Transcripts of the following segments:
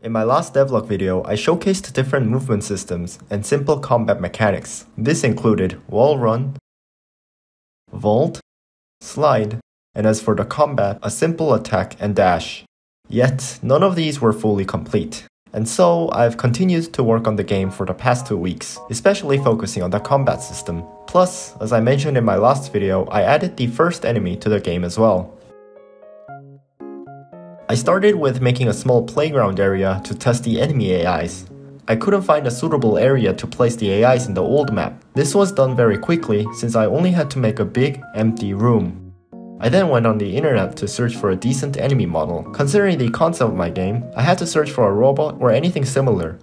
In my last devlog video, I showcased different movement systems and simple combat mechanics. This included wall run, vault, slide, and as for the combat, a simple attack and dash. Yet, none of these were fully complete. And so, I've continued to work on the game for the past two weeks, especially focusing on the combat system. Plus, as I mentioned in my last video, I added the first enemy to the game as well. I started with making a small playground area to test the enemy AIs. I couldn't find a suitable area to place the AIs in the old map. This was done very quickly since I only had to make a big, empty room. I then went on the internet to search for a decent enemy model. Considering the concept of my game, I had to search for a robot or anything similar.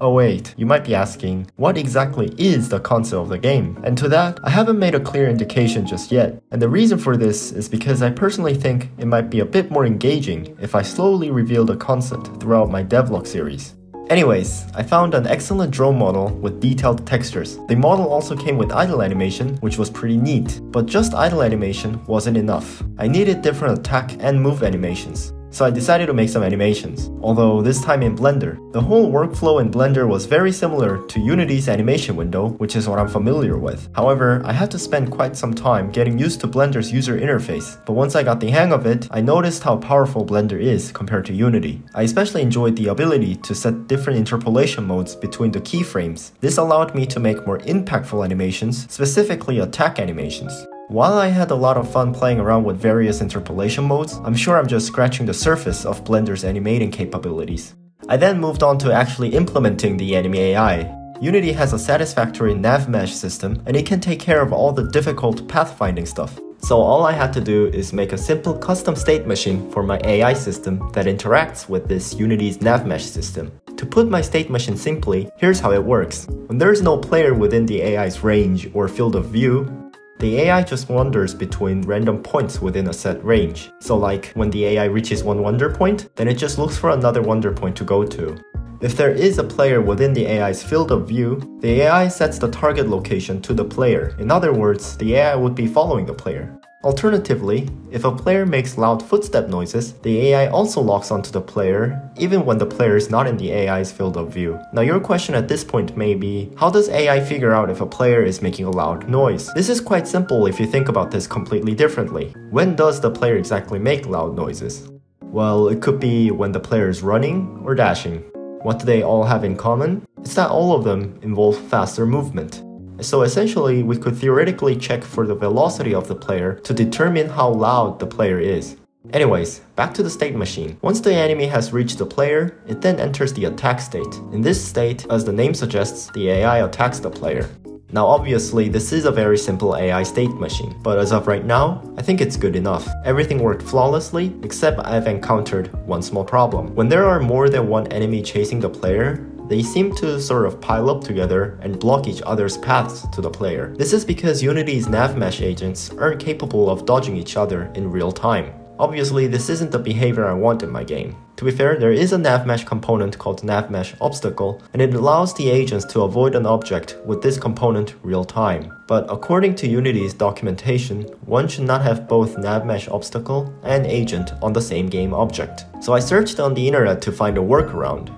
Oh wait, you might be asking, what exactly is the concept of the game? And to that, I haven't made a clear indication just yet. And the reason for this is because I personally think it might be a bit more engaging if I slowly reveal the concept throughout my devlog series. Anyways, I found an excellent drone model with detailed textures. The model also came with idle animation, which was pretty neat. But just idle animation wasn't enough. I needed different attack and move animations so I decided to make some animations, although this time in Blender. The whole workflow in Blender was very similar to Unity's animation window, which is what I'm familiar with. However, I had to spend quite some time getting used to Blender's user interface, but once I got the hang of it, I noticed how powerful Blender is compared to Unity. I especially enjoyed the ability to set different interpolation modes between the keyframes. This allowed me to make more impactful animations, specifically attack animations. While I had a lot of fun playing around with various interpolation modes, I'm sure I'm just scratching the surface of Blender's animating capabilities. I then moved on to actually implementing the anime AI. Unity has a satisfactory nav mesh system and it can take care of all the difficult pathfinding stuff. So all I had to do is make a simple custom state machine for my AI system that interacts with this Unity's nav mesh system. To put my state machine simply, here's how it works. When there is no player within the AI's range or field of view, the AI just wanders between random points within a set range. So like, when the AI reaches one wonder point, then it just looks for another wonder point to go to. If there is a player within the AI's field of view, the AI sets the target location to the player. In other words, the AI would be following the player. Alternatively, if a player makes loud footstep noises, the AI also locks onto the player, even when the player is not in the AI's field of view. Now your question at this point may be, how does AI figure out if a player is making a loud noise? This is quite simple if you think about this completely differently. When does the player exactly make loud noises? Well, it could be when the player is running or dashing. What do they all have in common? It's that all of them involve faster movement. So essentially, we could theoretically check for the velocity of the player to determine how loud the player is. Anyways, back to the state machine. Once the enemy has reached the player, it then enters the attack state. In this state, as the name suggests, the AI attacks the player. Now obviously this is a very simple AI state machine, but as of right now, I think it's good enough. Everything worked flawlessly, except I've encountered one small problem. When there are more than one enemy chasing the player, they seem to sort of pile up together and block each other's paths to the player. This is because Unity's navmesh agents aren't capable of dodging each other in real time. Obviously, this isn't the behavior I want in my game. To be fair, there is a navmesh component called navmesh obstacle, and it allows the agents to avoid an object with this component real time. But according to Unity's documentation, one should not have both navmesh obstacle and agent on the same game object. So I searched on the internet to find a workaround,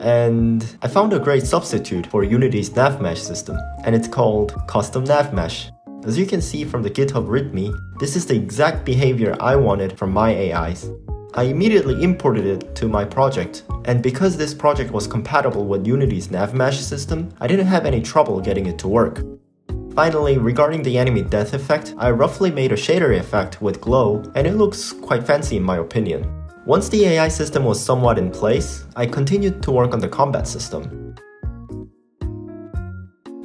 and I found a great substitute for Unity's navmesh system, and it's called Custom Navmesh. As you can see from the GitHub README, this is the exact behavior I wanted from my AIs. I immediately imported it to my project, and because this project was compatible with Unity's navmesh system, I didn't have any trouble getting it to work. Finally, regarding the enemy death effect, I roughly made a shader effect with glow, and it looks quite fancy in my opinion. Once the AI system was somewhat in place, I continued to work on the combat system.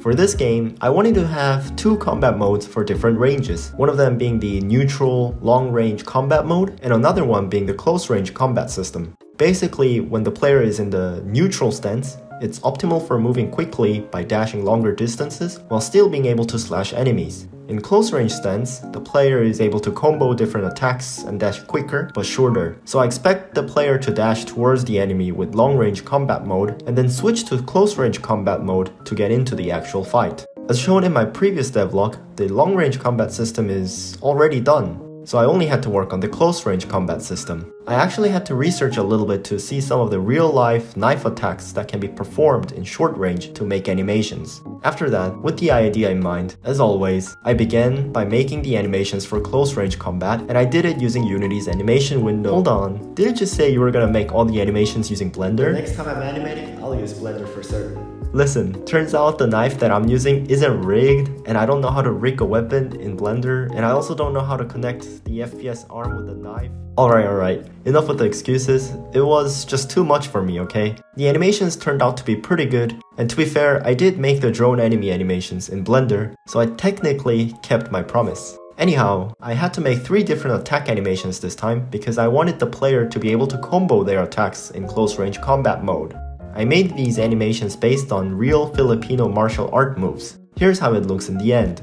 For this game, I wanted to have two combat modes for different ranges, one of them being the neutral, long-range combat mode, and another one being the close-range combat system. Basically, when the player is in the neutral stance, it's optimal for moving quickly by dashing longer distances while still being able to slash enemies. In close range stance, the player is able to combo different attacks and dash quicker but shorter. So I expect the player to dash towards the enemy with long range combat mode and then switch to close range combat mode to get into the actual fight. As shown in my previous devlog, the long range combat system is already done, so I only had to work on the close range combat system. I actually had to research a little bit to see some of the real-life knife attacks that can be performed in short range to make animations. After that, with the idea in mind, as always, I began by making the animations for close range combat and I did it using Unity's animation window. Hold on, did it just say you were gonna make all the animations using Blender? Next time I'm animating, I'll Blender for certain. Listen, turns out the knife that I'm using isn't rigged, and I don't know how to rig a weapon in Blender, and I also don't know how to connect the FPS arm with the knife. Alright, alright, enough with the excuses. It was just too much for me, okay? The animations turned out to be pretty good, and to be fair, I did make the drone enemy animations in Blender, so I technically kept my promise. Anyhow, I had to make three different attack animations this time because I wanted the player to be able to combo their attacks in close range combat mode. I made these animations based on real Filipino martial art moves. Here's how it looks in the end.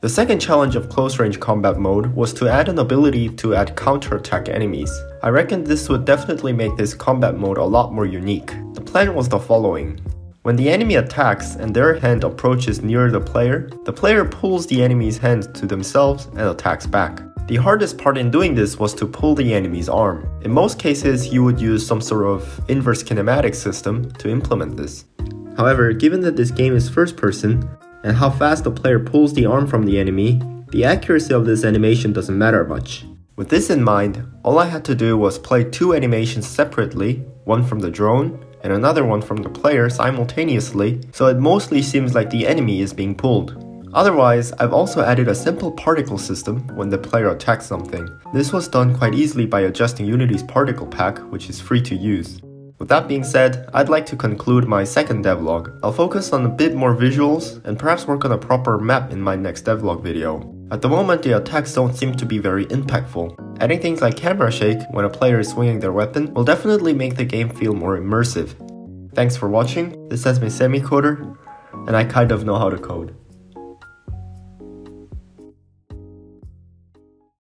The second challenge of close range combat mode was to add an ability to add counter-attack enemies. I reckon this would definitely make this combat mode a lot more unique. The plan was the following. When the enemy attacks and their hand approaches near the player, the player pulls the enemy's hand to themselves and attacks back. The hardest part in doing this was to pull the enemy's arm. In most cases, you would use some sort of inverse kinematic system to implement this. However, given that this game is first person, and how fast the player pulls the arm from the enemy, the accuracy of this animation doesn't matter much. With this in mind, all I had to do was play two animations separately, one from the drone and another one from the player simultaneously, so it mostly seems like the enemy is being pulled. Otherwise, I've also added a simple particle system when the player attacks something. This was done quite easily by adjusting Unity's particle pack, which is free to use. With that being said, I'd like to conclude my second devlog. I'll focus on a bit more visuals and perhaps work on a proper map in my next devlog video. At the moment, the attacks don't seem to be very impactful. Adding things like camera shake when a player is swinging their weapon will definitely make the game feel more immersive. Thanks for watching, this has been Semikoder, and I kind of know how to code.